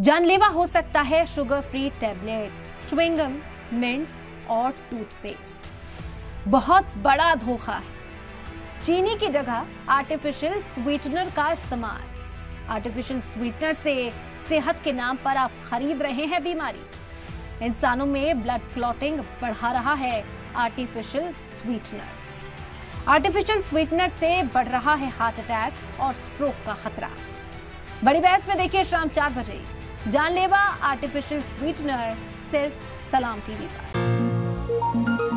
जानलेवा हो सकता है sugar free tablet chewing gum mints और टूथपेस्ट बहुत बड़ा धोखा है। चीनी की जगह आर्टिफिशियल स्वीटनर का इस्तेमाल। आर्टिफिशियल स्वीटनर से सेहत के नाम पर आप खरीद रहे हैं बीमारी। इंसानों में ब्लड क्लॉटिंग बढ़ा रहा है आर्टिफिशियल स्वीटनर आर्टिफिशियल स्वीटनर से बढ़ रहा है हार्ट अटैक और स्ट्रोक का खतरा। बड़ी बहस में देखिए शाम चार बजे। जानलेवा आर्टिफिशियल स्वीटनर सिर्फ़ सलाम टीवी पर।